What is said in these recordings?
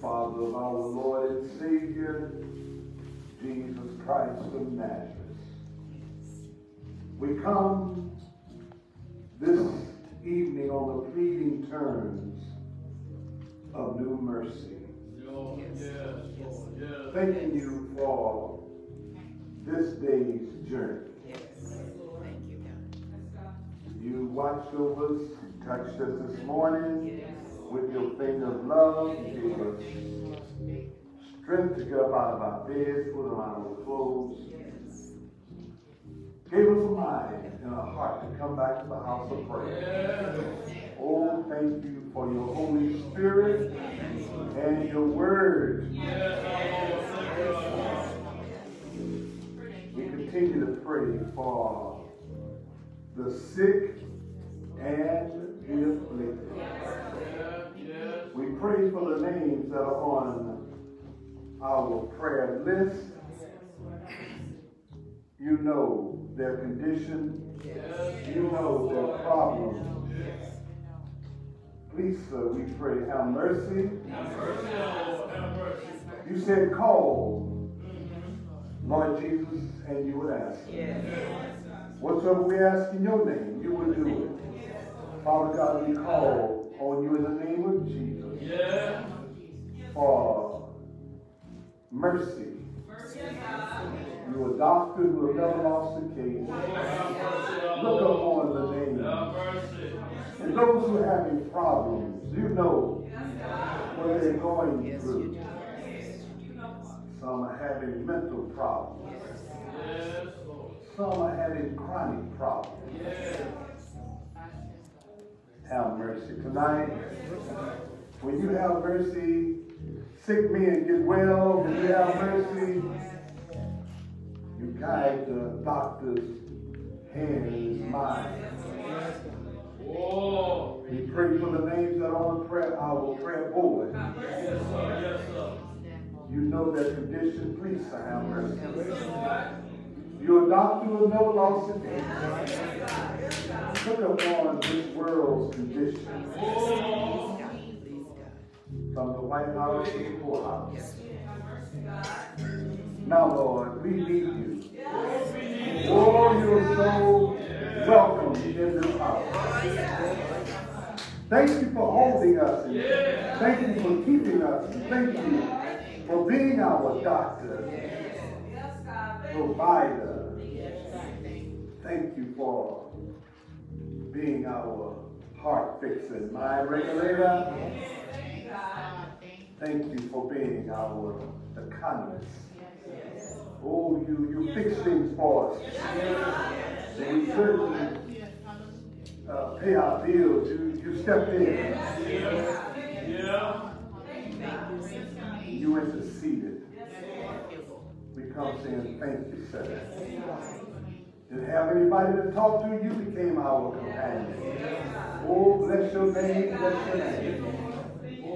Father of our Lord and Savior, Jesus Christ of Nazareth. We come this evening on the pleading terms of new mercy. Yes. Yes. Yes. Thanking you for this day's journey. Yes. Thank you, God. You watched over us, touched us this morning with your finger of love. You gave us strength to get up out of our beds, put on our clothes. Gave us a mind and a heart to come back to the house of prayer. Oh, thank you for your Holy Spirit and your word. We continue to pray for the sick and the afflicted. We pray for the names that are on our prayer list. You know their condition. You know their problems. Please, sir, we pray, have mercy. You said call, Lord Jesus, and you would ask. Whatsoever we ask in your name, you will do it. Father God, we call on you in the name of Jesus for mercy. You a doctor who have never lost a case. Look upon the name. And those who are having problems, you know what they're going Yes, through. do. Some are having mental problems. Some are having chronic problems. Have mercy tonight. When you have mercy, sick men get well. When you have mercy, you guide the doctor's hand and his mind. We pray for the names that are on prayer, our prayer board. You know their condition. Please sir, have mercy. You're a doctor who never loss a day. Look upon this world's condition. From the White House to the poorhouse. Now, Lord, we need you. Oh, you're so welcome in this house. Thank you for holding us. Thank you for keeping us. Thank you for being our doctor, provider. Thank you for being our heart fixer, mind regulator. Thank you for being our economist. Oh, you, you fix things for us. And we certainly uh, pay our bills. You, you step in. You interceded. We come saying, thank you, sir. Didn't have anybody to talk to, you became our companion. Oh, bless your name, bless your name.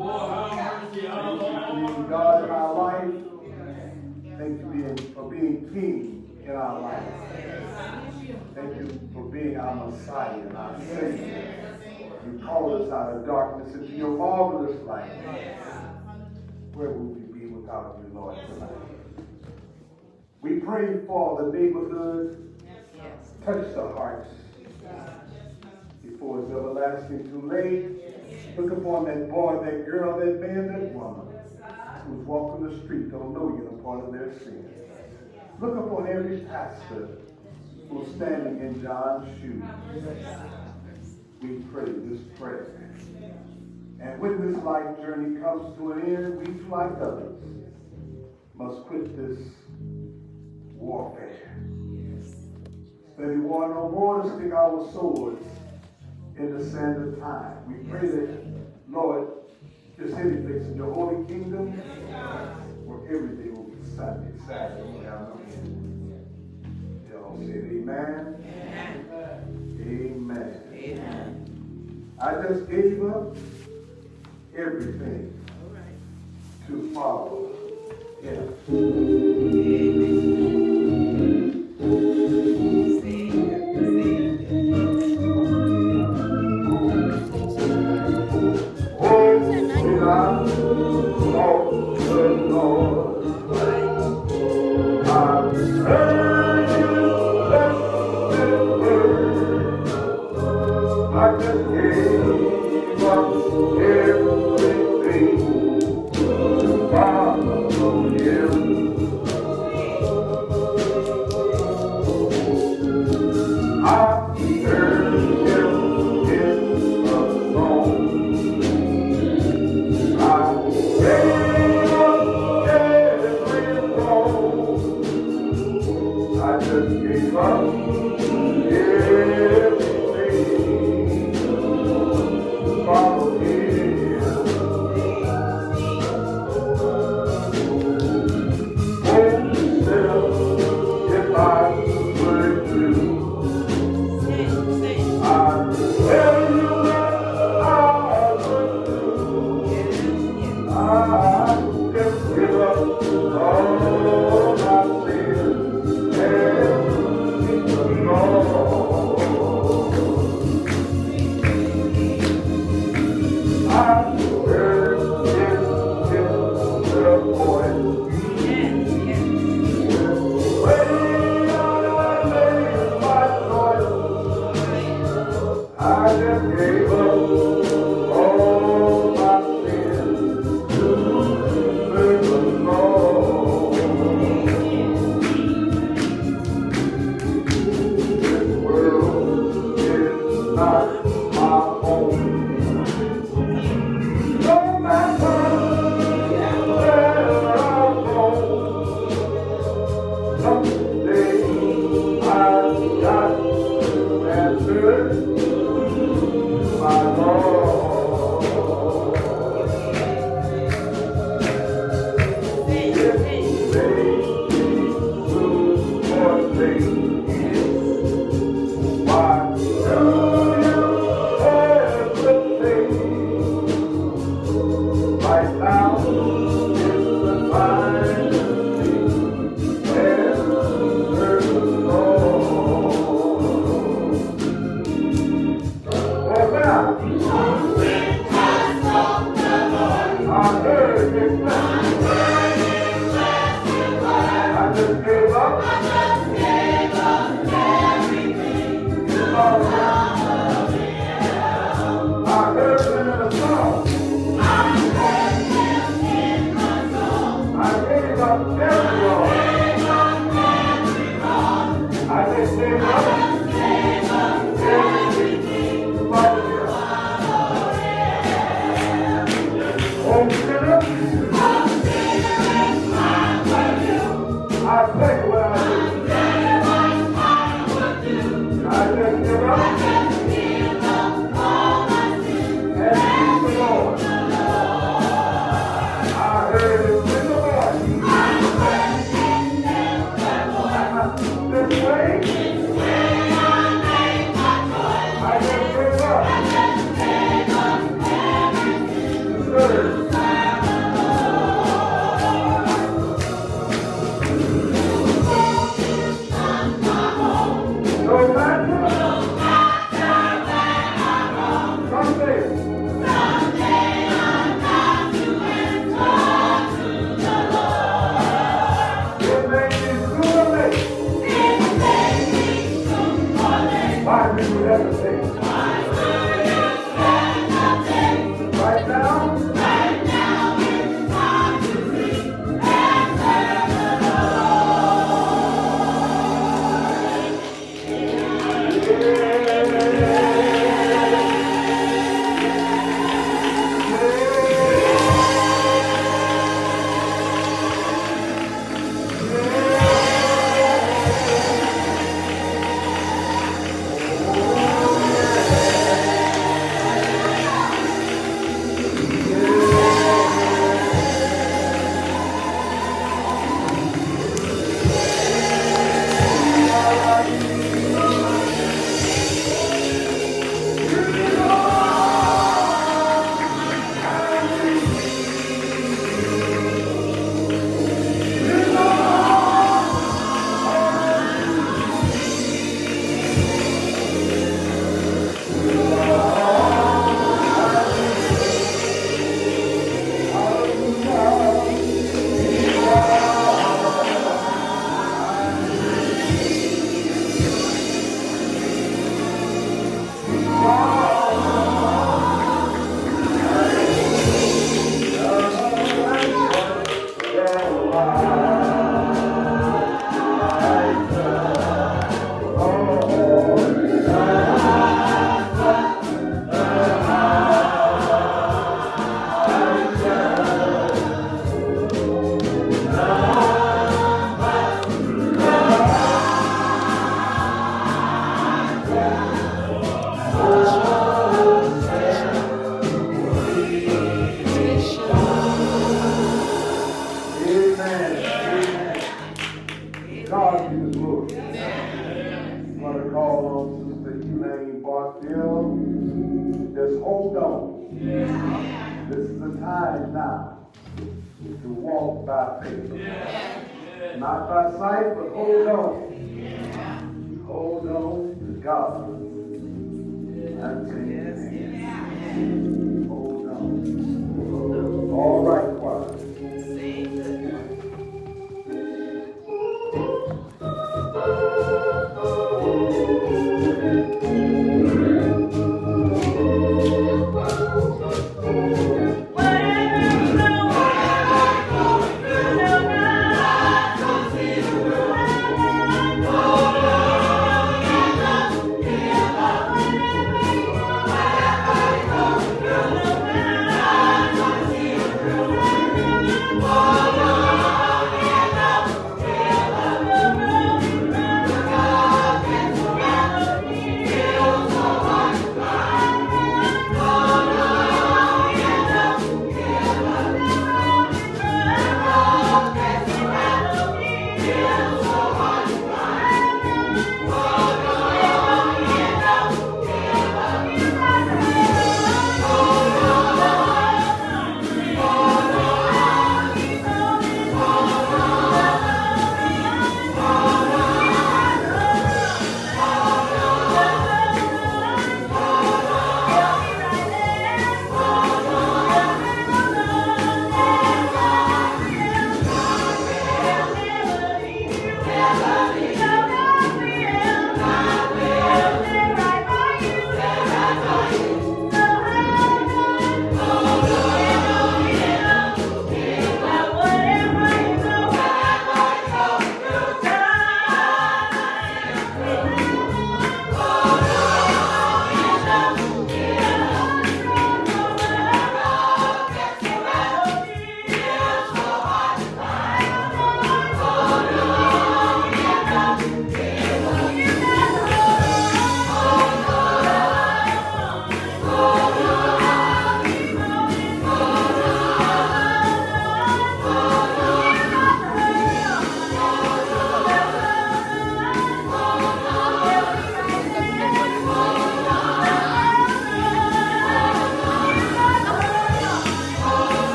Thank you for being God in our life. Thank you for being King in our life. Thank you for being our Messiah and our Savior. You called us out of darkness into your marvelous light. Where would we be without you, Lord? We pray for the neighborhood. Touch the hearts before it's everlasting too late. Look upon that boy, that girl, that man, that woman who's walking the street, don't know you're a part of their sin. Look upon every pastor who's standing in John's shoes. We pray this prayer. And when this life journey comes to an end, we, like others, must quit this warfare. Study war no more to stick our swords in the sand of time. We pray that, Lord, just any place in your holy kingdom where every day will be Sunday, Saturday, will have no end. They all said amen. Amen. Amen. I just gave up everything to follow him.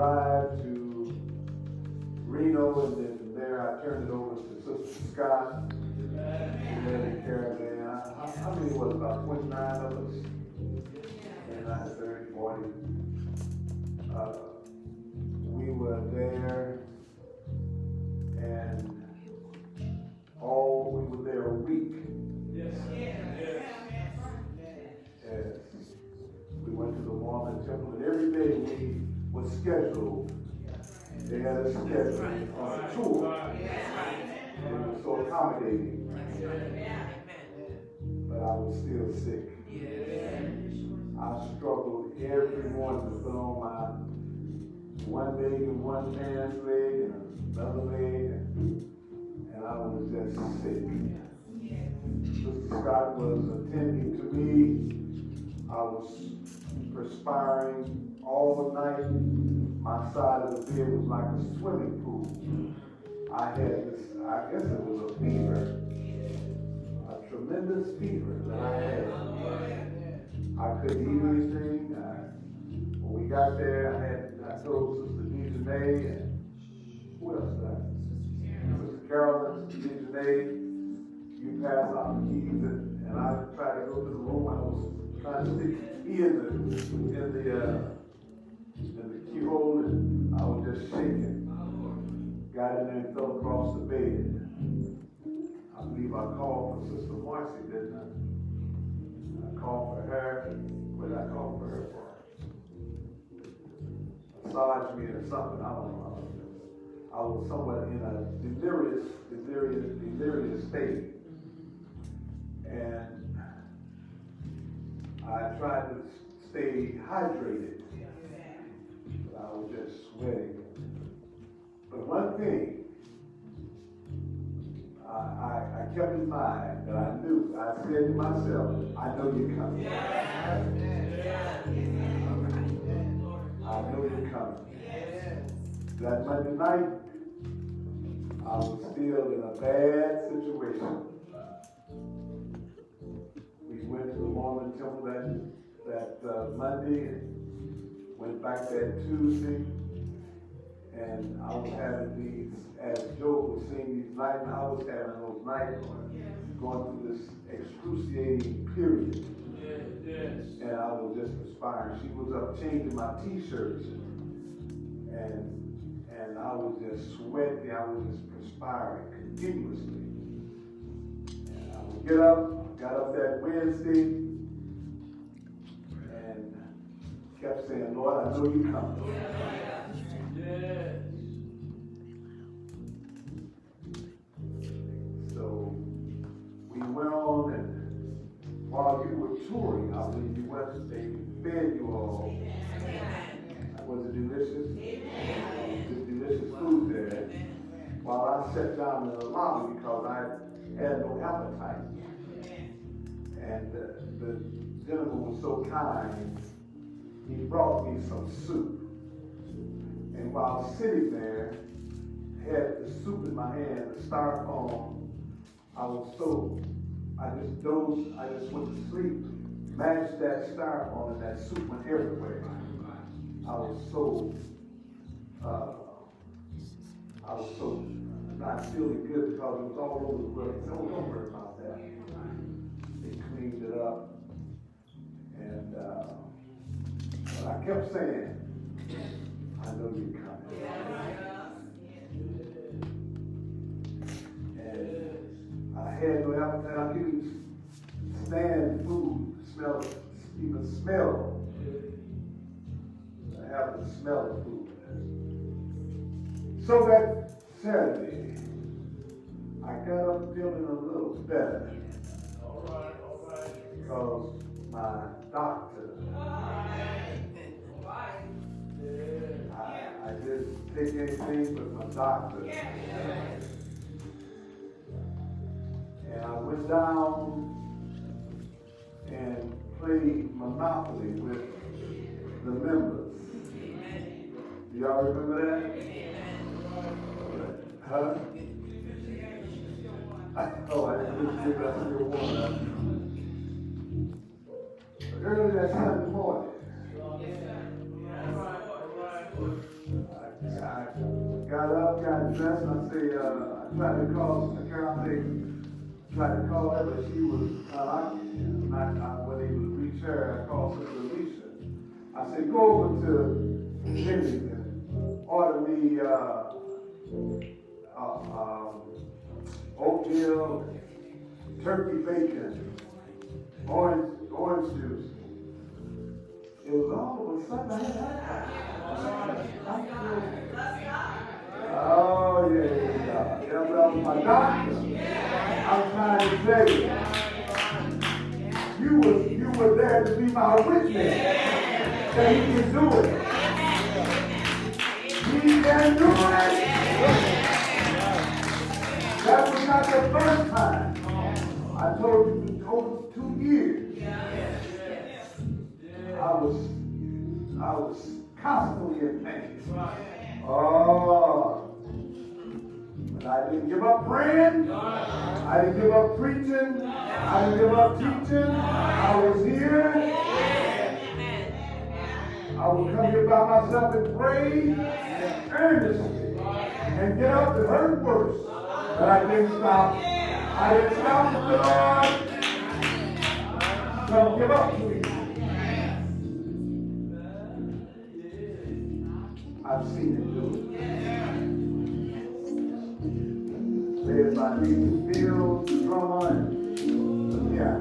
Drive to Reno, and then from there I turned it over to Sister Scott. She led the caravan. How, how many was it? About 29 of us? 29, 30, 40. Uh, we were there, and all we were there a week. Yes. Yes. Yes. We went to the Mormon temple, and every day we was scheduled. They had a schedule on a tour. It was so accommodating, but I was still sick. I struggled every morning to put on my one leg and one man's leg and another leg, and, and I was just sick. Sister Scott was attending to me. I was perspiring all the night. My side of the bed was like a swimming pool. I had this, I guess it was a fever, a tremendous fever that I had. I couldn't eat anything. I, when we got there, I had, I told Sister Dejanay and who else I? Sister Carolyn, Sister Dejanay, you pass out the keys and, and I tried to go to the room. I was trying to key in the, in the, uh, in the keyhole and I was just shaking. Got in there and fell across the bed. I believe I called for Sister Marcy, didn't I? I called for her. What did I call for her for? Massage me or something. I don't know. I was somewhat in a delirious, delirious, delirious state. And I tried to stay hydrated. I was just sweating. But one thing I, I, I kept in mind that I knew, I said to myself, I know you're coming. I know you're coming. That Monday night, I was still in a bad situation. We went to the Mormon temple that, that uh, Monday went back that Tuesday. And I was having these, as Joe was saying, these nights, I was having those nights going through this excruciating period. And I was just perspiring. She was up changing my t-shirts. And and I was just sweating. I was just perspiring continuously. And I would get up, got up that Wednesday, kept saying, Lord, I know you're coming. Yes. So we went on, and while you were touring, I believe you went, they fed you all. Was it delicious? Just delicious food there. While I sat down in the lobby because I had no appetite. And uh, the gentleman was so kind, he brought me some soup. And while sitting there, had the soup in my hand, the styrofoam, I was so, I just dozed, I just went to sleep, mashed that styrofoam and that soup went everywhere. I was so, uh, I was so not feeling good because it was all over the place. No, don't worry about that. They cleaned it up. And, uh, but I kept saying, I know you're coming. And I had no appetite. I couldn't stand food, smell, even smell. I have the smell of food. So that Saturday, I got up feeling a little better. All right, all right. Because my doctor, Yeah. I, I didn't take anything but my doctor. And I went down and played Monopoly with the members. Do y'all remember that? Huh? I, oh, I didn't give that to your one. Early that Sunday morning, got up, got dressed, and I say, uh, I tried to call Sister tried to call her, but she was uh, not, I wasn't able to reach her. I called Sister Alicia. I said, go over to and order me uh, uh, um, oatmeal, turkey bacon, orange, orange juice. It was all sudden I had Oh, yeah. Yeah, well, my doctor, I'm trying to tell you, you was, you were there to be my witness that he can do it. He can do it. That was not the first time. I told you for over two years. I was, I was constantly in pain. Oh. But I didn't give up praying. I didn't give up preaching. I didn't give up teaching. I was here. I would come here by myself and pray earnestly and get up and hurt worse. But I didn't stop. I didn't stop with the Lord. Don't give up to me. I've seen it do it. Led by Deacon Fields, drummer, and yeah.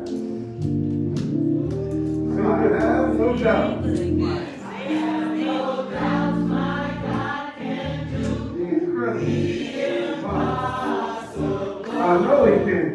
So I have no doubt. The. I know he can.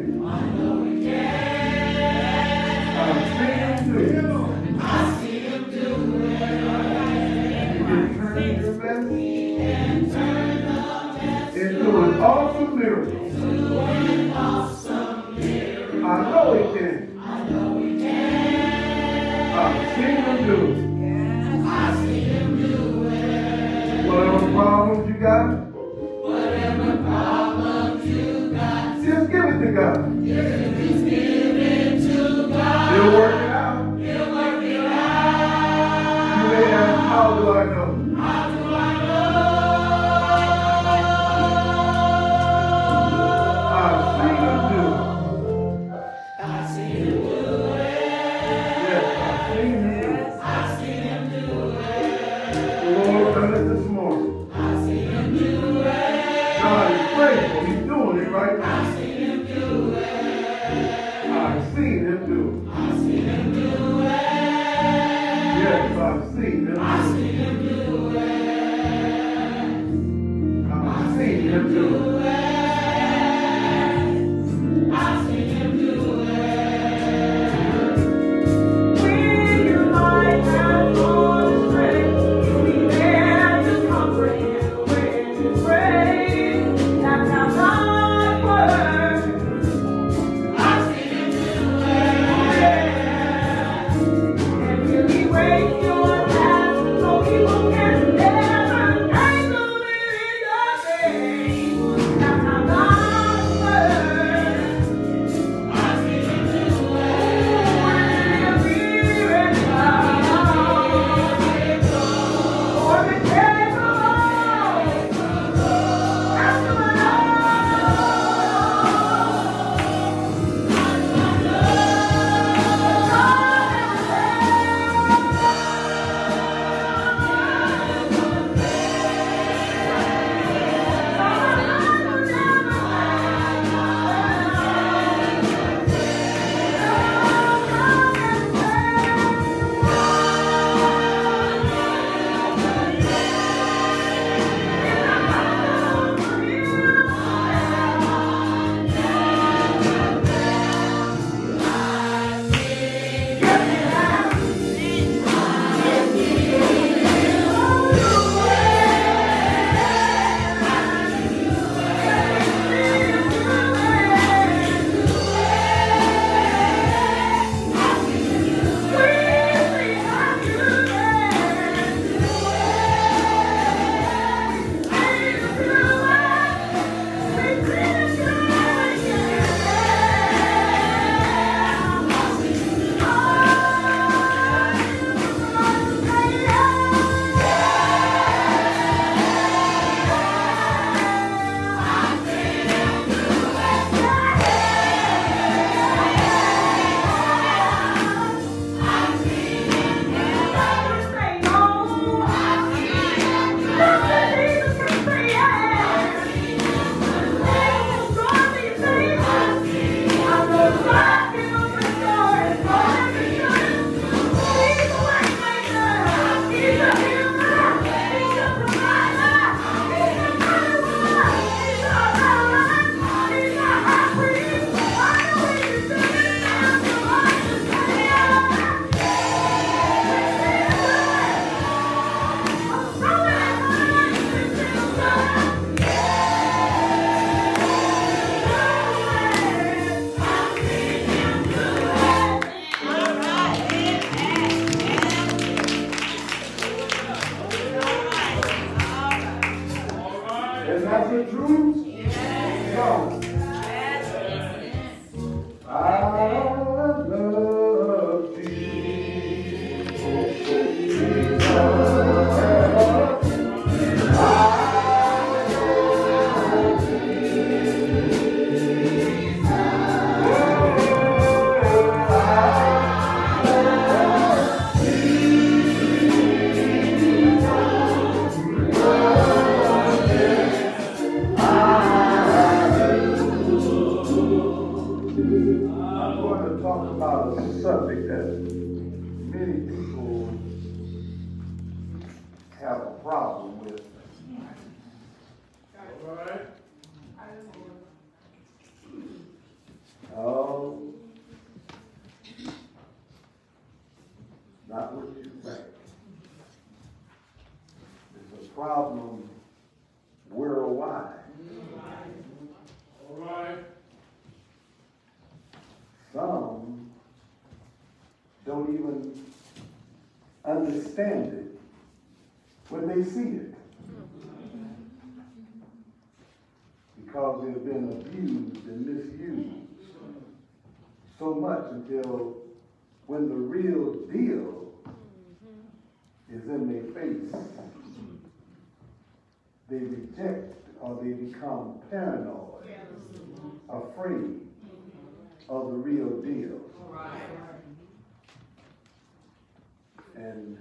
And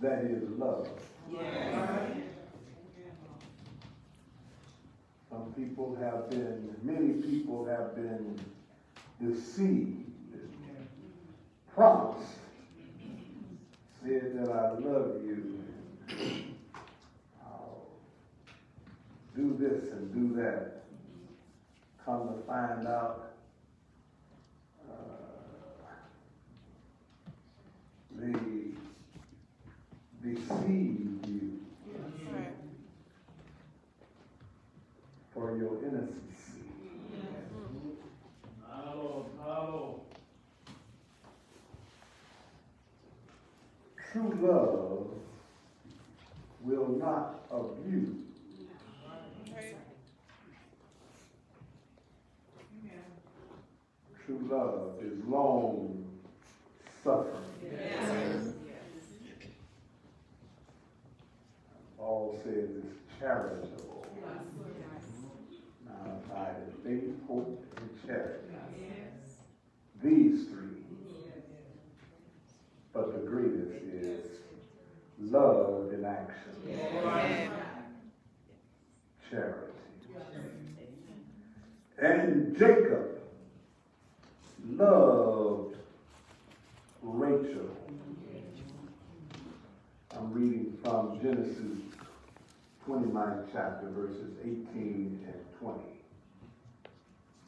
that is love. Some people have been, many people have been deceived, promised, said that I love you. I'll do this and do that. Come to find out, uh, they deceive you for your innocency. Hello, hello. True love will not abuse. True love is long suffering. Paul says it's charitable. Now, by faith, hope, and charity. These three. But the greatest is love in action. Charity. And Jacob loved Rachel. I'm reading from Genesis 29th chapter, verses 18 and 20.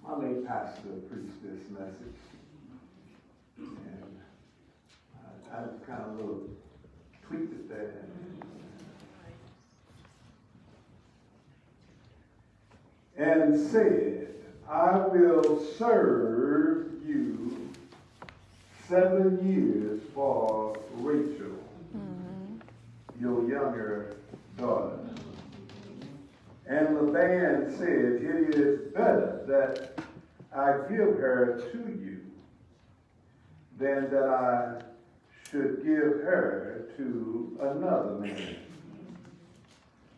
My late pastor preached this message. And I, I kind of little tweaked it there. And said, I will serve you seven years for Rachel, mm-hmm. your younger daughter. And Laban said, It is better that I give her to you than that I should give her to another man.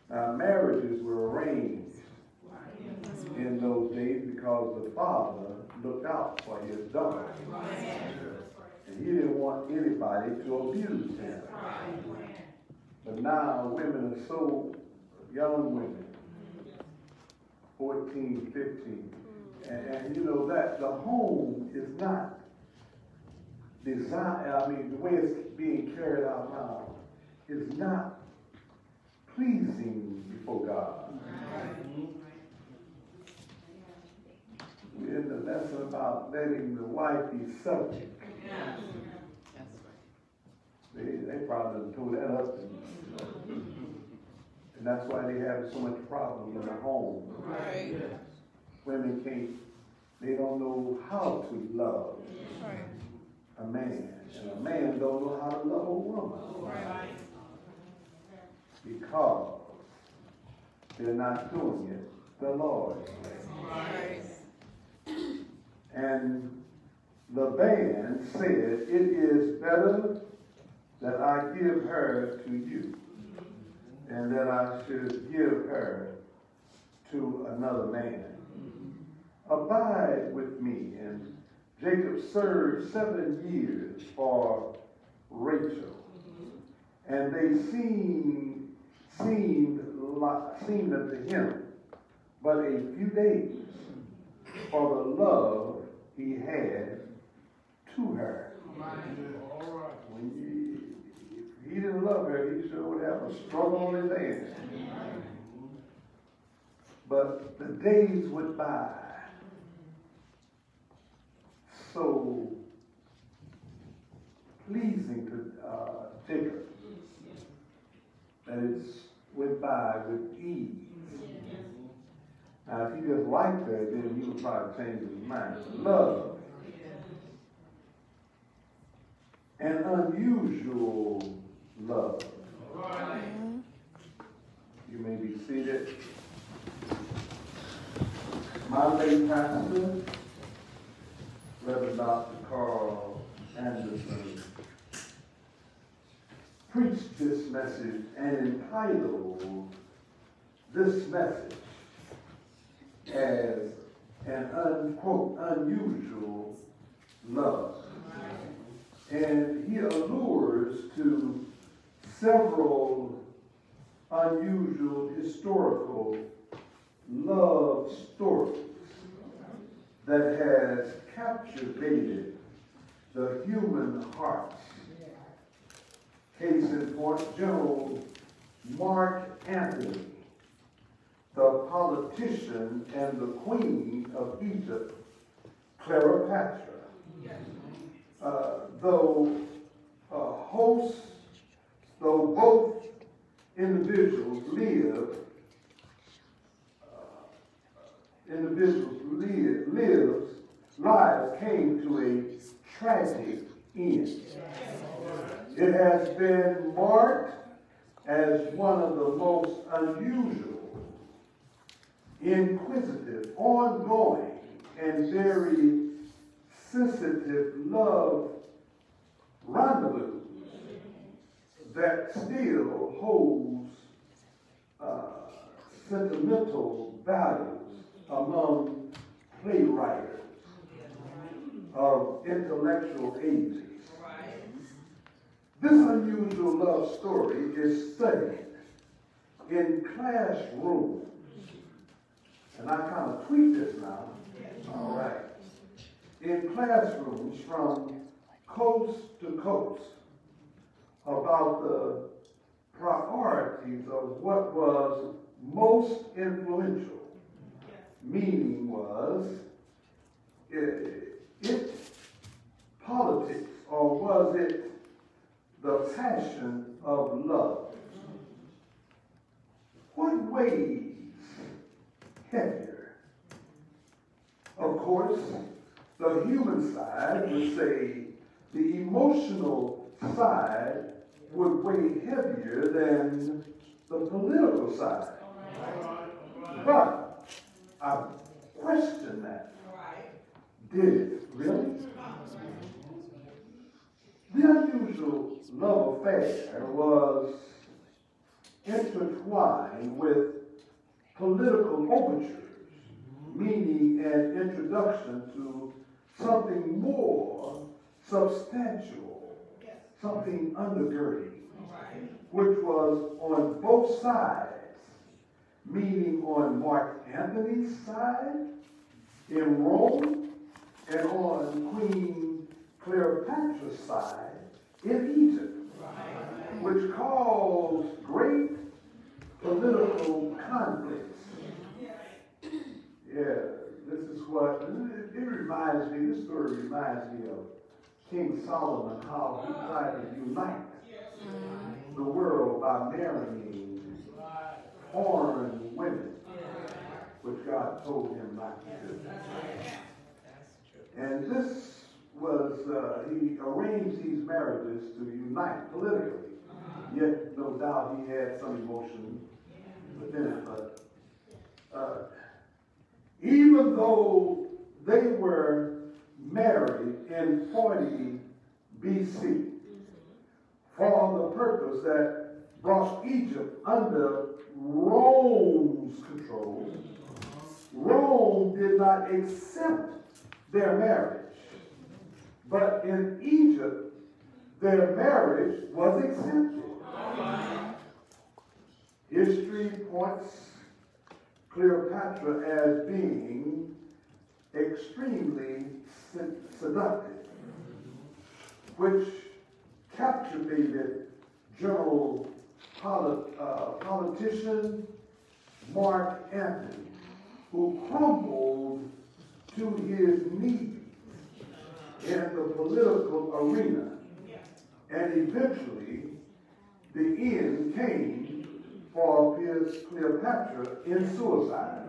Now, marriages were arranged in those days because the father looked out for his daughter. And he didn't want anybody to abuse him. But now women are so, young women, 14, 15, and, and you know that the home is not designed, I mean, the way it's being carried out now is not pleasing before God. We're in the lesson about letting the wife be subject. They, they probably tore that up. And, that's why they have so much problem in the home. Right. Women can't, they don't know how to love a man. And a man don't know how to love a woman. Because they're not doing it the Lord. And Laban said, It is better that I give her to you and that I should give her to another man. Abide with me. And Jacob served seven years for Rachel. And they seemed, seemed, seemed unto him but a few days for the love he had to her. When you, if he didn't love her, he sure would have a struggle on his hands. But the days went by so pleasing to uh, Jacob that it went by with ease. Now, if he just liked her, then he would probably change his mind. Love. An unusual love. You may be seated. My late pastor, Reverend Dr. Carl Anderson, preached this message and entitled this message as an unquote unusual love. And he allures to several unusual historical love stories that has captivated the human hearts. Case in point, General Mark Antony the politician and the queen of Egypt, Cleopatra. Uh, though uh, hosts, though both individuals live, uh, individuals live, lives, lives came to a tragic end. It has been marked as one of the most unusual inquisitive, ongoing, and very sensitive love rendezvous that still holds uh, sentimental values among playwrights of intellectual ages. This unusual love story is studied in classrooms and I kind of tweak this now. All right. In classrooms from coast to coast about the priorities of what was most influential. Meaning was it, it politics or was it the passion of love? What ways heavier. Of course, the human side would say the emotional side would weigh heavier than the political side. But I question that. Did it really? The unusual love affair was intertwined with political overtures, meaning an introduction to something more substantial, something undergirding, which was on both sides, meaning on Mark Antony's side in Rome and on Queen Cleopatra's side in Egypt, which caused great political conflicts. yeah, this is what, it, it reminds me, this story reminds me of King Solomon, how he tried to unite the world by marrying foreign women, which God told him not to do. And this was, uh, he arranged these marriages to unite politically. Yet, no doubt, he had some emotion within it, but uh, even though they were married in 40 BC for the purpose that brought Egypt under Rome's control, Rome did not accept their marriage. But in Egypt, their marriage was accepted. History points Cleopatra as being extremely seductive, which captivated General uh, politician Mark Antony, who crumbled to his knees in the political arena. And eventually, the end came for Cleopatra in suicide.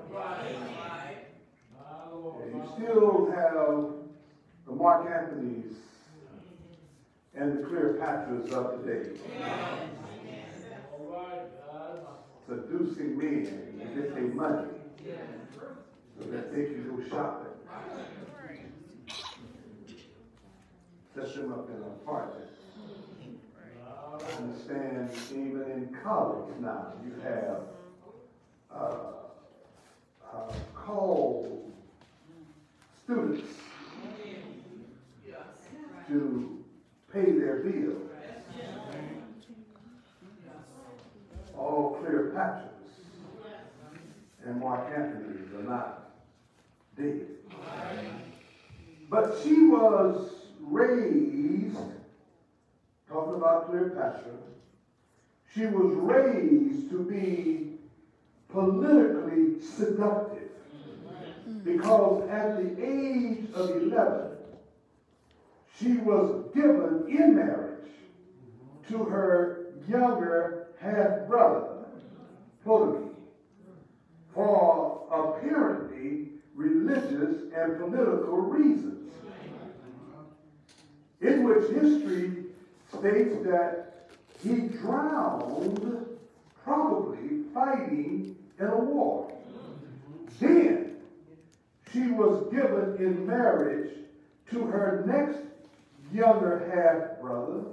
And you still have the Mark Antony's and the Cleopatras of today. Seducing men to get their money so that they can go shopping. Set them up in an apartment. I understand even in college now you have uh, uh, call students to pay their bills. All Cleopatras and Mark Antony's are not dead. But she was raised talking about Cleopatra, she was raised to be politically seductive. Because at the age of 11, she was given in marriage to her younger half brother, Ptolemy, for apparently religious and political reasons, in which history states that he drowned, probably fighting in a war. Then she was given in marriage to her next younger half brother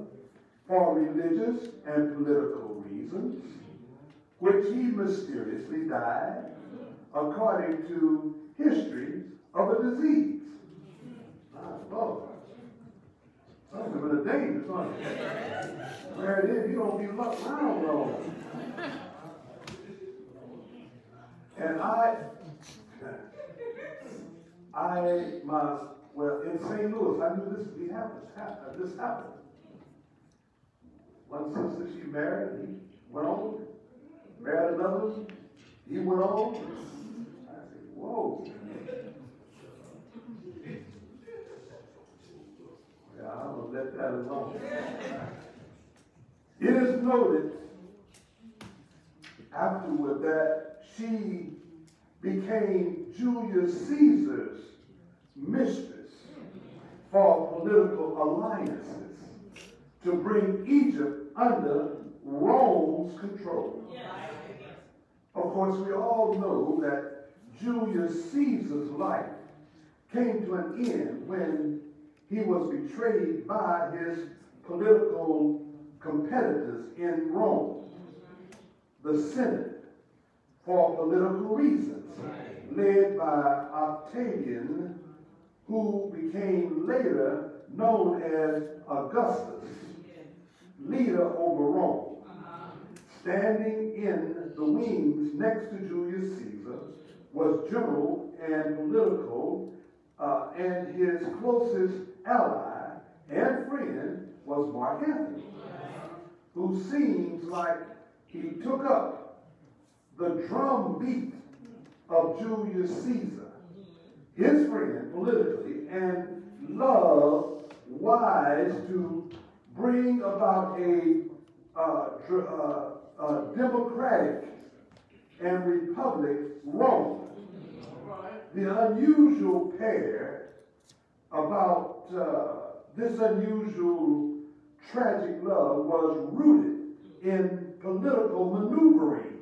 for religious and political reasons, which he mysteriously died according to history of a disease. Oh, some of them are dangerous, aren't? Where it is, you don't be luck around long. And I, I, my, well, in St. Louis, I knew this would be happen, happen, uh, this happened. One sister, she married, he went on, married another, he went on. I said, whoa. I'm going to let that alone. It is noted afterward that she became Julius Caesar's mistress for political alliances to bring Egypt under Rome's control. Of course, we all know that Julius Caesar's life came to an end when he was betrayed by his political competitors in Rome, the Senate, for political reasons, led by Octavian, who became later known as Augustus, leader over Rome. Standing in the wings next to Julius Caesar was general and political uh, and his closest ally and friend was Mark Antony, who seems like he took up the drum beat of Julius Caesar, his friend politically, and loved wise to bring about a, uh, uh, uh, democratic and republic Rome. The unusual pair about uh, this unusual tragic love was rooted in political maneuvering,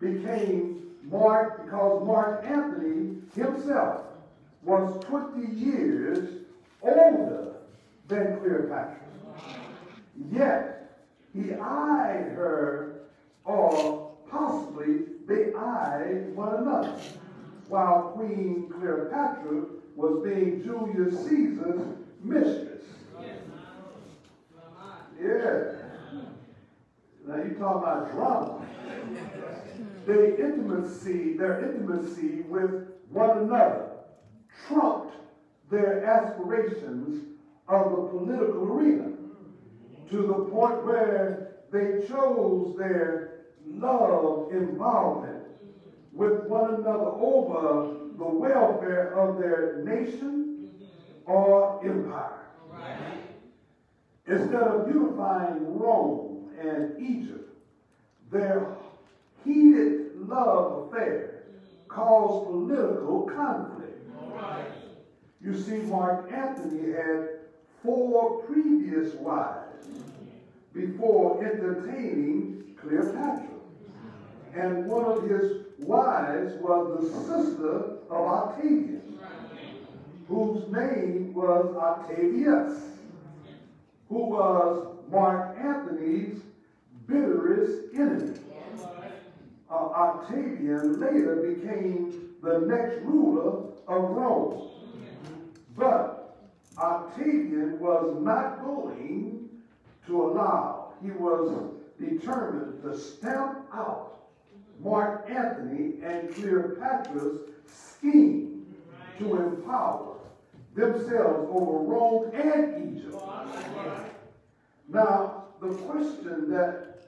became Mark, because Mark Antony himself was 20 years older than Cleopatra. Yet he eyed her, or possibly they eyed one another, while Queen Cleopatra was being Julius Caesar's mistress. Yeah. Now you talk about drama. Their intimacy, their intimacy with one another trumped their aspirations of the political arena to the point where they chose their love involvement with one another over the welfare of their nation or empire. Instead of unifying Rome and Egypt, their heated love affair caused political conflict. You see, Mark Antony had four previous wives before entertaining Cleopatra. And one of his wives was the sister of Octavian, whose name was Octavius, who was Mark Antony's bitterest enemy. Uh, Octavian later became the next ruler of Rome. But Octavian was not going to allow, he was determined to stamp out Mark Antony and Cleopatra's scheme to empower themselves over Rome and Egypt. Now, the question that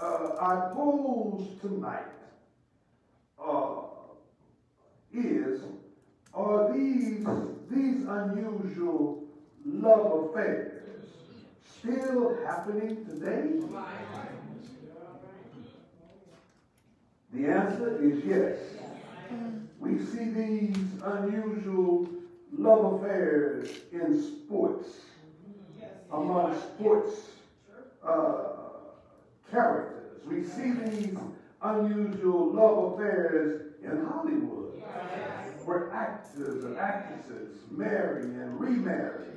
uh, I pose tonight uh, is, are these, these unusual love affairs still happening today? The answer is yes. We see these unusual love affairs in sports, among sports uh, characters. We see these unusual love affairs in Hollywood, where actors and actresses marry and remarry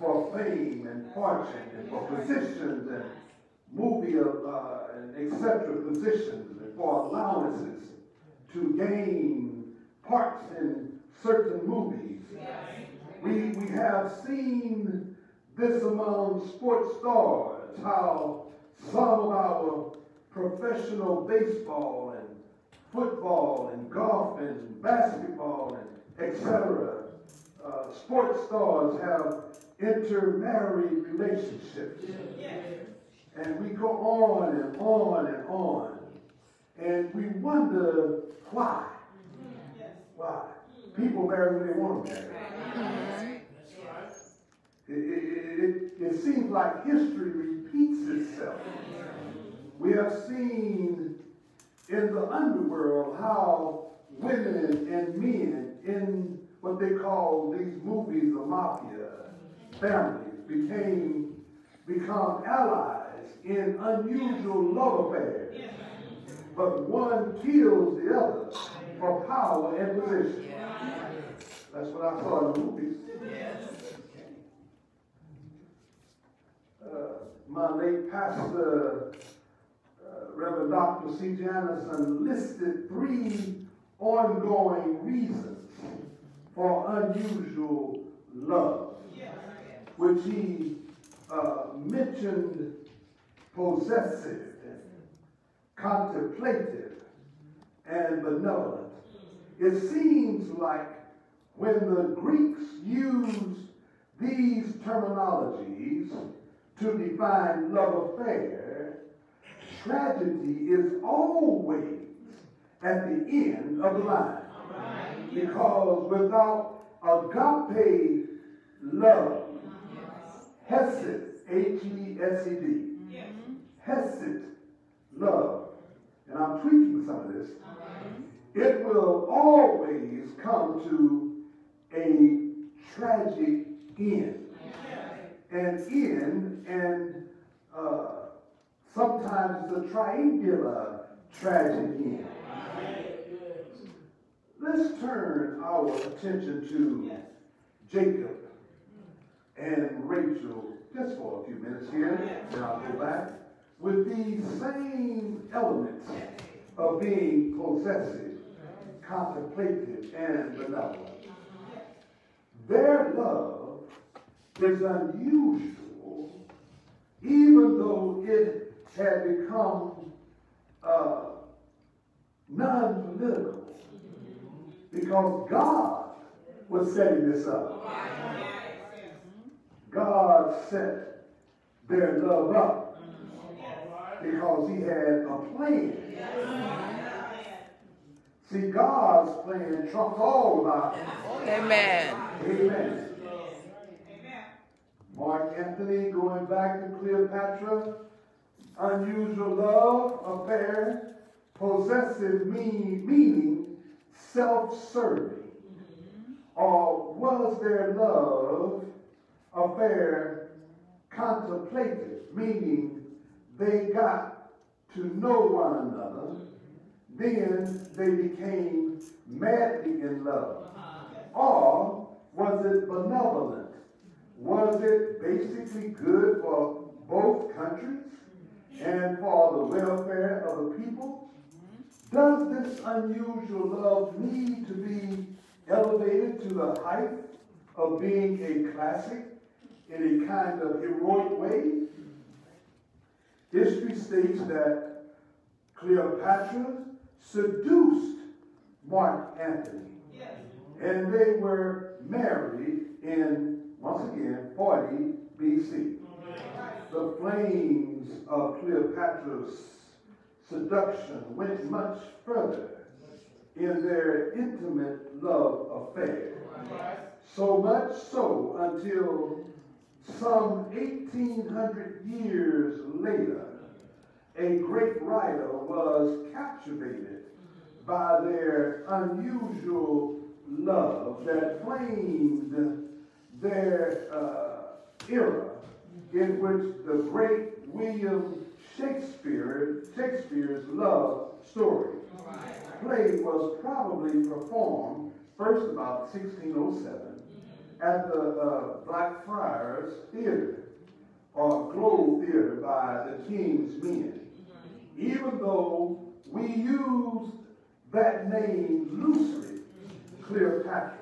for fame and fortune and for positions and movie uh, and etc. positions and for allowances to gain parts in certain movies. We, we have seen this among sports stars, how some of our professional baseball and football and golf and basketball and etc. Uh, sports stars have intermarried relationships. And we go on and on and on. And we wonder why. Why? People marry when they want to marry. It, it, it, it seems like history repeats itself. We have seen in the underworld how women and men in what they call these movies, the mafia families, became become allies in unusual love affairs. But one kills the other for power and position. That's what I saw in the movies. Uh, my late pastor, uh, Reverend Dr. C.J. Anderson, listed three ongoing reasons for unusual love, which he uh, mentioned possessive, contemplative, and benevolent. It seems like when the Greeks used these terminologies to define love affair, tragedy is always at the end of the line. Because without agape love, Hesed, H-E-S-E-D, Hesed love, and I'm tweaking some of this, it will always come to a tragic end. An end, and uh, sometimes a triangular tragic end. let's turn our attention to Jacob and Rachel just for a few minutes here, and I'll go back with these same elements of being possessive, contemplative, and benevolent. Their love is unusual, even though it had become uh, non political, because God was setting this up. God set their love up because he had a plan. See, God's plan trumps all of ours. Amen. Amen. Mark Antony going back to Cleopatra, unusual love, affair, possessive mean, meaning self-serving. Mm-hmm. Or was their love affair contemplative, meaning they got to know one another, then they became madly in love. Uh-huh. Or was it benevolent? Was it basically good for both countries and for the welfare of the people? Mm-hmm. Does this unusual love need to be elevated to the height of being a classic in a kind of heroic way? History states that Cleopatra seduced Mark Antony. And they were married in, once again, 40 BC. The flames of Cleopatra's seduction went much further in their intimate love affair. So much so until some 1800 years later, a great writer was captivated by their unusual love that flamed their uh, era in which the great William Shakespeare, Shakespeare's love story play was probably performed first about 1607 at the uh, Blackfriars Theater or Globe Theater by the King's Men. Even though we use that name loosely, Cleopatra,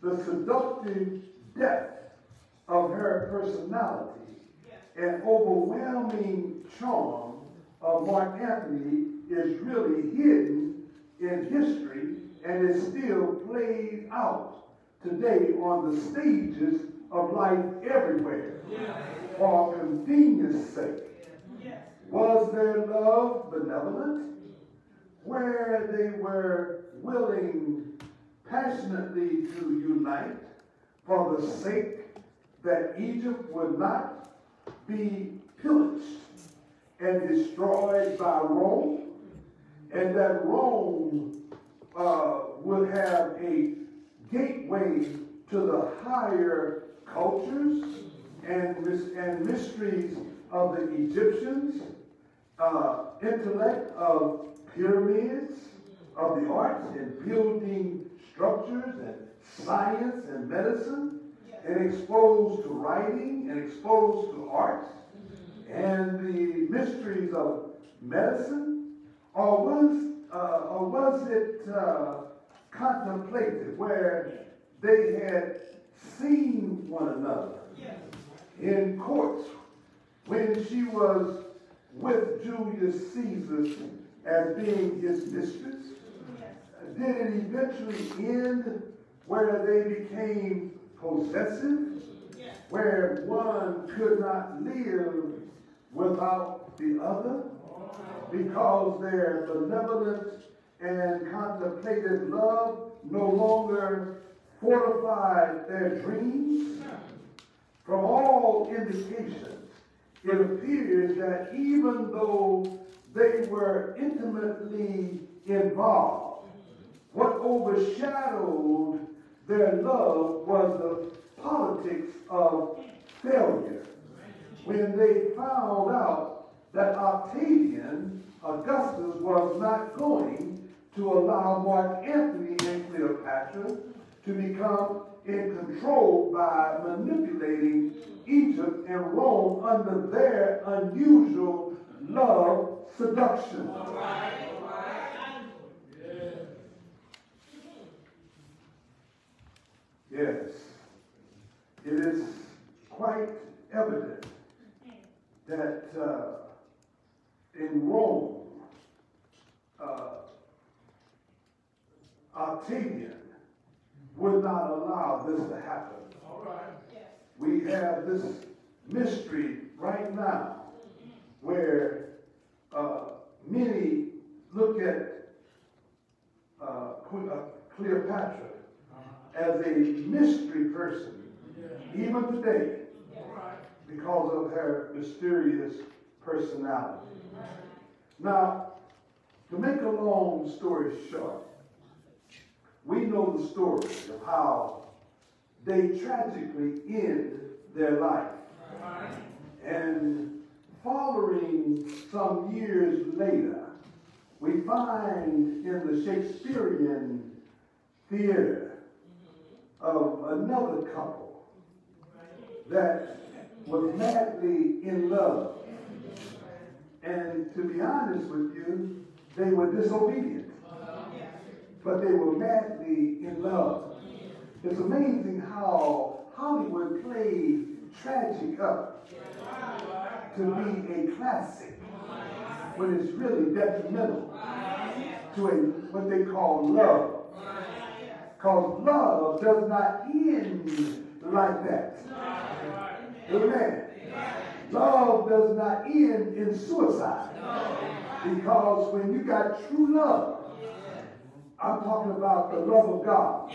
the seductive depth of her personality and overwhelming charm of Mark Antony is really hidden in history and is still played out today on the stages of life everywhere for convenience sake. Was their love benevolent? Where they were willing passionately to unite for the sake that Egypt would not be pillaged and destroyed by Rome, and that Rome uh, would have a gateway to the higher cultures and, and mysteries of the Egyptians, uh, intellect of pyramids, of the arts and building structures and science and medicine, and exposed to writing and exposed to arts and the mysteries of medicine, or was, uh, or was it uh, contemplated where they had seen one another in courts when she was with Julius Caesar as being his mistress? Did it eventually end where they became possessive, where one could not live without the other because their benevolent and contemplative love no longer fortified their dreams? From all indications, it appears that even though they were intimately involved, what overshadowed their love was the politics of failure. When they found out that Octavian, Augustus, was not going to allow Mark Antony and Cleopatra to become in control by manipulating Egypt and Rome under their unusual love seduction. Yes, it is quite evident that uh, in Rome, uh, Octavian would not allow this to happen. All right. We have this mystery right now where uh, many look at uh, uh, Cleopatra as a mystery person, even today, because of her mysterious personality. Now, to make a long story short, we know the story of how they tragically end their life. And following some years later, we find in the Shakespearean theater of another couple that was madly in love. And to be honest with you, they were disobedient. But they were madly in love. It's amazing how Hollywood played tragic up to be a classic when it's really detrimental to a what they call love. Because love does not end like that. Amen. Love does not end in suicide. Because when you got true love, I'm talking about the love of God,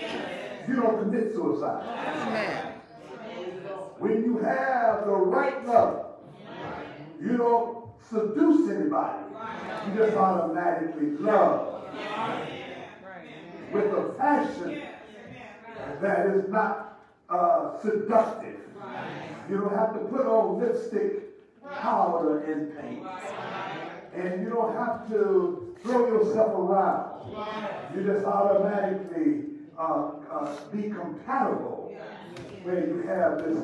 you don't commit suicide. Amen. When you have the right love, you don't seduce anybody. You just automatically love with a passion that is not uh, seductive. You don't have to put on lipstick, powder, and paint. And you don't have to throw yourself around. You just automatically uh, uh, be compatible where you have this,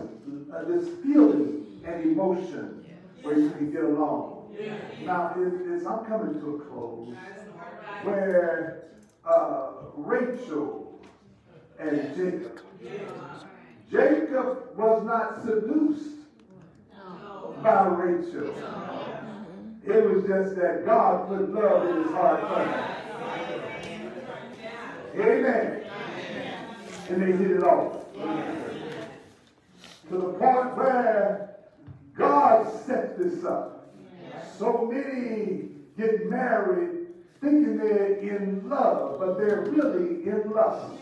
uh, this feeling and emotion where you can get along. Now, it, it's, I'm coming to a close where uh, Rachel and Jacob. Jacob was not seduced by Rachel. It was just that God put love in his heart first. Amen. And they hit it off. To the point where God set this up. So many get married thinking they're in love, but they're really in lust.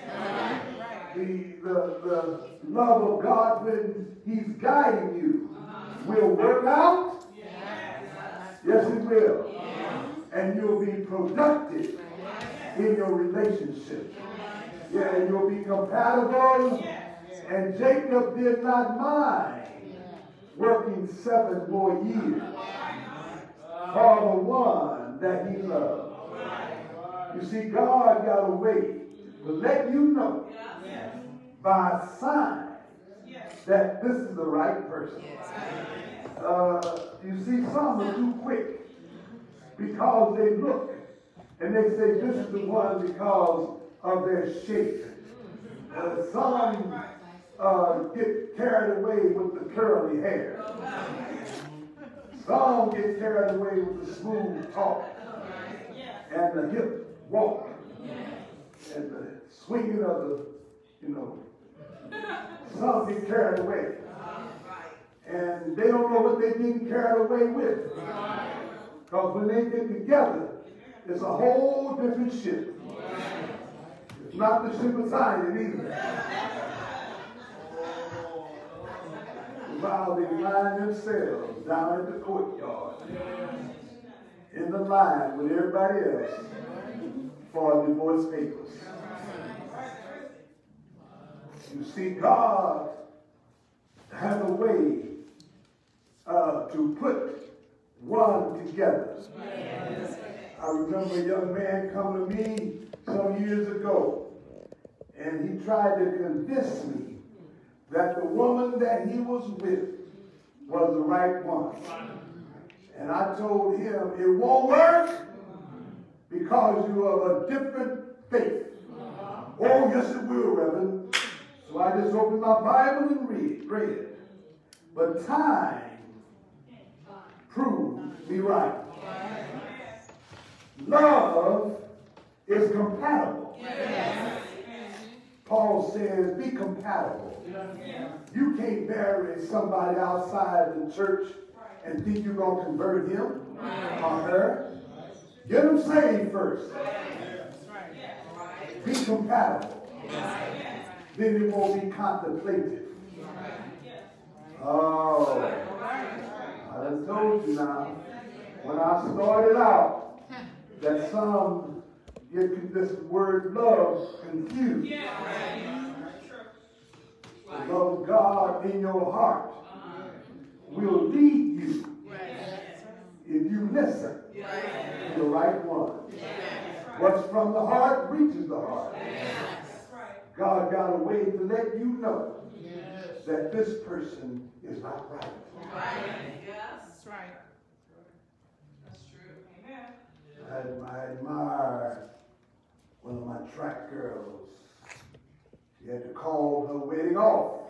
The, the, the love of God when He's guiding you will work out. Yes, it will. And you'll be productive in your relationship. Yeah, and you'll be compatible. And Jacob did not mind working seven more years for the one that he loved. You see, God got a way to let you know by sign that this is the right person. Uh, you see, some are too quick because they look and they say this is the one because of their shape. Uh, some uh, get carried away with the curly hair. Some get carried away with the smooth talk and the hip walk and the swinging of the, you know. Some get carried away. And they don't know what they're getting carried away with. Because when they get together, it's a whole different ship. It's not the ship of Zion either. While they find themselves down at the courtyard, in the line with everybody else for divorce papers. You see, God has a way uh, to put one together. I remember a young man come to me some years ago, and he tried to convince me that the woman that he was with was the right one. And I told him it won't work because you are of a different faith. Oh, yes, it will, Reverend. So I just opened my Bible and read, read. But time proved me right. Love is compatible. Paul says, be compatible. You can't marry somebody outside the church and think you're going to convert him or her. Get them saved first. Be compatible. Then it won't be contemplative. Oh, I told you now. When I started out, that some get this word love confused. The love of God in your heart uh-huh. will lead you. If you listen to the right one. What's from the heart reaches the heart. God got a way to let you know that this person is not right. yes. That's right. I, I admire one of my track girls. She had to call her wedding off.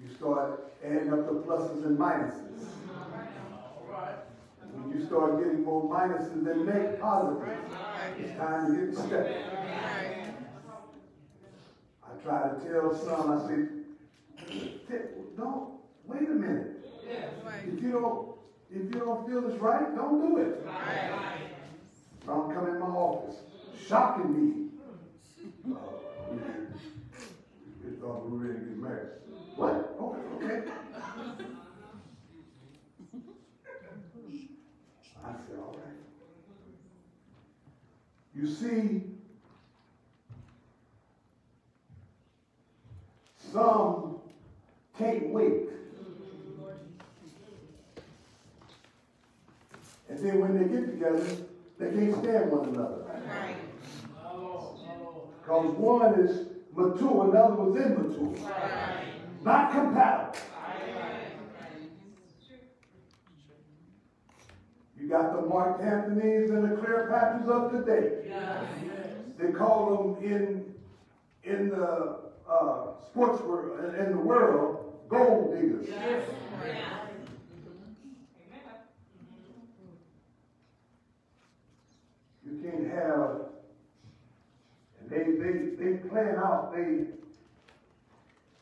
You start adding up the pluses and minuses. When you start getting more minuses than make positives, it's time to get stepping. I try to tell some, I say, don't, wait a minute. If you don't, if you don't feel it's right, don't do it. Don't come in my office, shocking me. Uh, we thought we were ready to get married. What? Okay, okay. I said, all right. You see, some can't wait. And then when they get together, they can't stand one another. Because one is mature and the other was immature. Not compatible. You got the Mark Antony's and the Cleopatras of today. They call them in in the uh, sports world in the world gold diggers. Can't have and they they they plan out they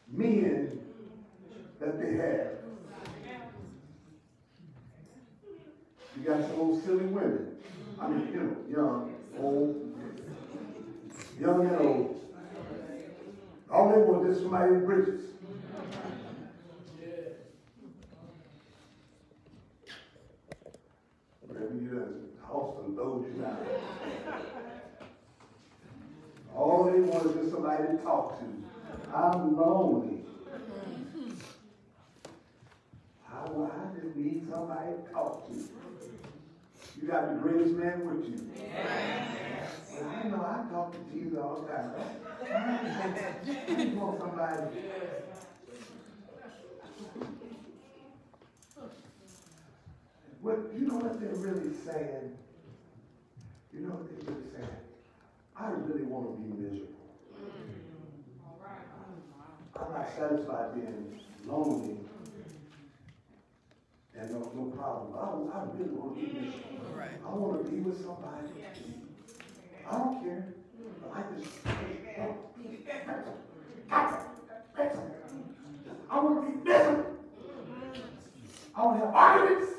men that they have. You got some old silly women. I mean, you know, young, old, young and old. All they want is somebody bridges. Wherever you done, you down. All they want is just somebody to talk to. I'm lonely. How I just need somebody to talk to. You got the greatest man with you. Well, I know I talk to Jesus all the time. I want somebody. What you know what they're really saying? You know what they're really saying? I really want to be miserable. I'm not satisfied being lonely and no, no problem. I, I really want to be miserable. I want to be with somebody. I don't care. I just, I want to be miserable. I want to have arguments.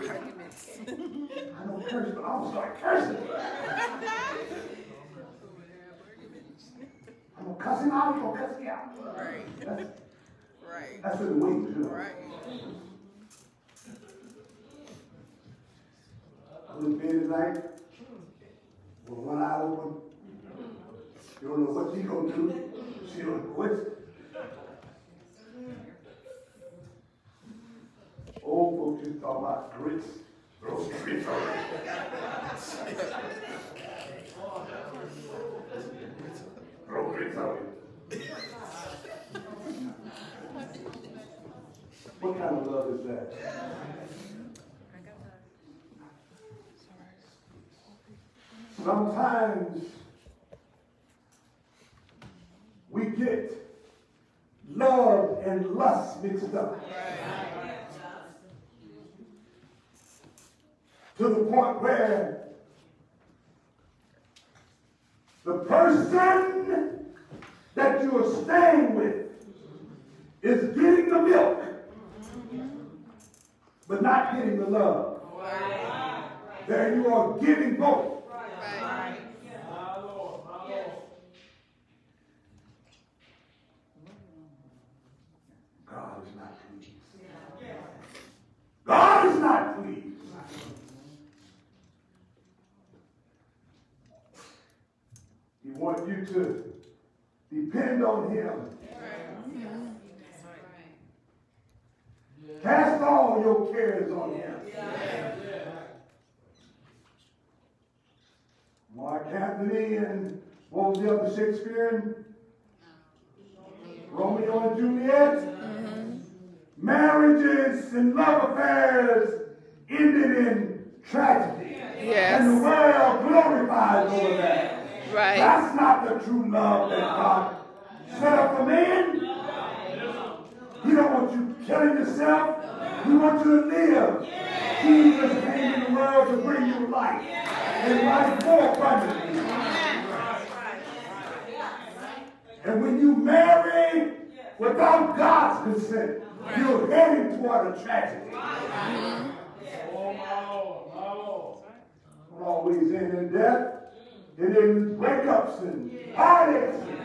Mm-hmm. I don't curse, but I'm start cursing. I'm gonna cuss him out, he's gonna cuss me out. Right. That's, Right. that's in the wings, you know. Right. I was in bed tonight with one eye open. You don't know what she gonna do. She don't know what. Old folks used to talk about grits, those tree What kind of love is that? Sometimes we get love and lust mixed up. To the point where the person that you are staying with is getting the milk, but not getting the love. There you are giving both. God is not pleased. God is not pleased. He wants you to depend on Him. Cast all your cares on Him. Mark Antony and what was the other Shakespearean? Romeo and Juliet. Marriages and love affairs ended in tragedy. Yes. And the world glorifies over that. Right. That's not the true love that God set up for man. He don't want you killing yourself. He wants you to live. Jesus came in the world to bring you life and life more abundantly. And when you marry without God's consent, you're heading toward a tragedy. Oh, my Lord, my Lord. Don't always ending in death. It ends breakups and heartaches and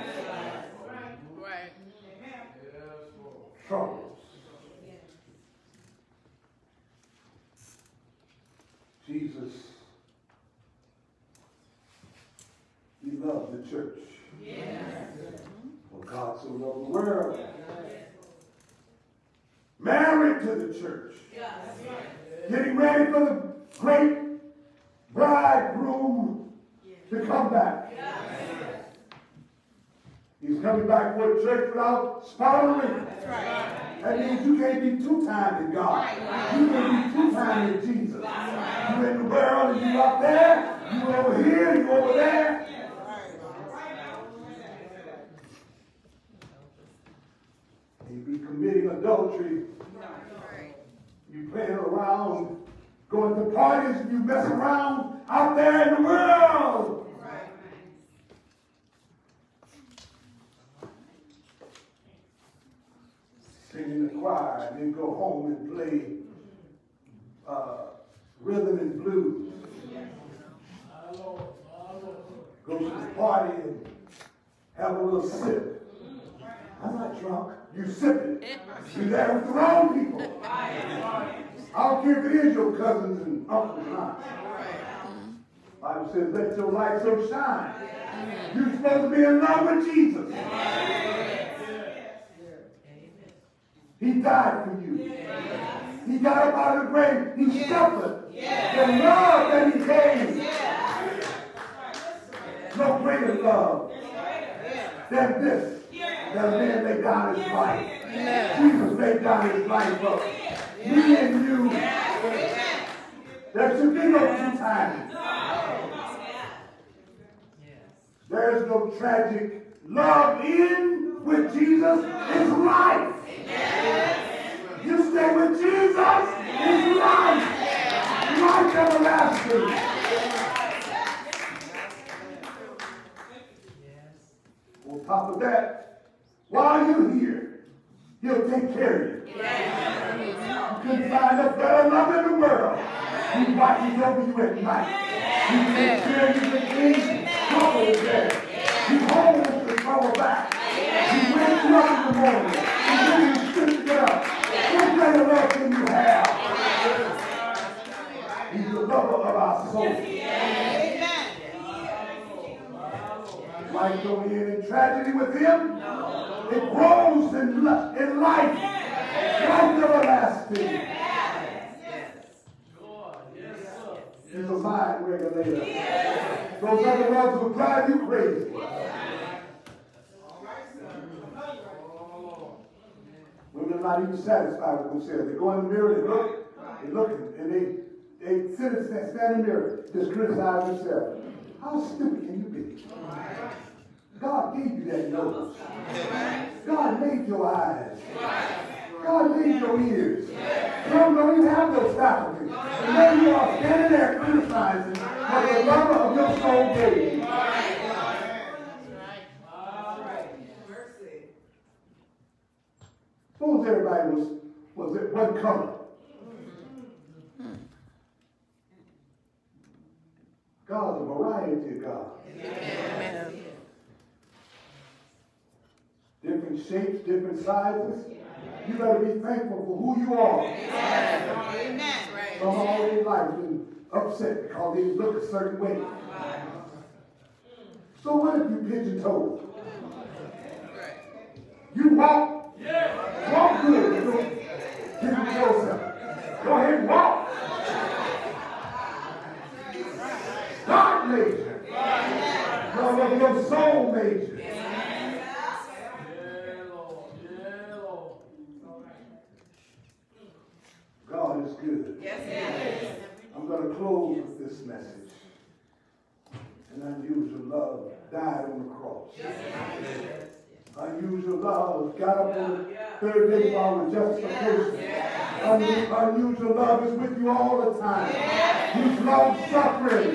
Right. troubles. Jesus, he loved the church. For God so loved the world. Married to the church. Getting ready for the great bridegroom to come back. He's coming back for a church without spot or wrinkle. That means you can't be two times in God. You can't be two times in Jesus. You in the world and you up there. You over here, you over there. You be committing adultery. You playing around, going to parties, and you mess around out there in the world. Sing in the choir and then go home and play uh, rhythm and blues. Go to the party and have a little sip. I'm not drunk. You sipping. You're there with the wrong people. I don't care if it is your cousins and uncles and aunts. Bible says, let your light so shine. You're supposed to be in love with Jesus. He died for you. He got up out of the grave. He suffered. The love that he gave. No greater love than this. That a man laid down his life. Jesus laid down his life for me and you. There should be no two times. There's no tragic love in with Jesus is life. You stay with Jesus is life. Life everlasting. On top of that, while you're here, he'll take care of you. You couldn't find a better love in the world. He watches over you at night. He takes care of you when things trouble there. He holds the trouble back. He wakes you up in the morning. He gives you strength to get up. What greater love can you have? He's the lover of our soul. Life don't end in tragedy with him. No. It grows in, in life. Yes. Life everlasting. He's a mind regulator. Yes. Those other loves will drive you crazy. When the they're not even satisfied with themselves. They go in the mirror, they look, they look, and they they sit and stand, stand in the mirror, just criticize themselves. How stupid can you be? God gave you that nose. God made your eyes. God made your ears. Some don't even have those faculties. And then you are standing there criticizing what the lover of your soul gave you. Suppose everybody was, was it one color. God's a variety of God. Amen. Different shapes, different sizes. You better be thankful for who you are. Amen. Some all their life been upset because they look a certain way. So what if you pigeon toed? You walk, walk good. You know, pigeon toe yourself. Go ahead and walk. God made you. Your, your soul made you. Yeah, Lord. Yeah, Lord. God is good. I'm going to close with this message. An unusual love died on the cross. Love got up on the third day of our justification. Un- unusual love is with you all the time. He's long suffering.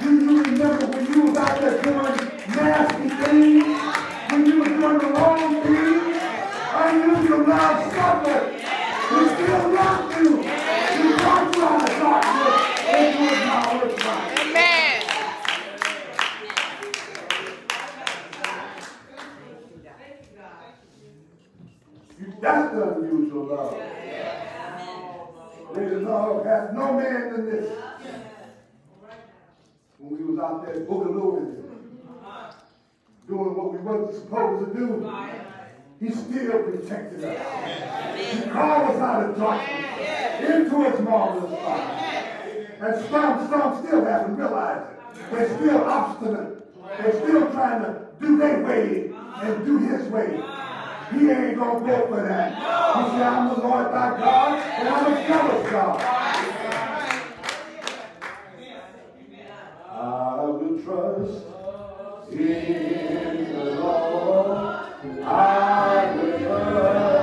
Do you remember when you was out there doing nasty things? When you was doing the wrong things? Unusual love suffered. He still loves you. That's the unusual love. Greater love hath no man than this. When we was out there boogalooing, doing what we wasn't supposed to do, he still protected us. He called us out of darkness into his marvelous light. And some, some still haven't realized it. They're still obstinate. They're still trying to do their way and do his way. He ain't gonna go for that. He said, I'm the Lord thy God, and I'm a jealous God. I will trust in the Lord. I will trust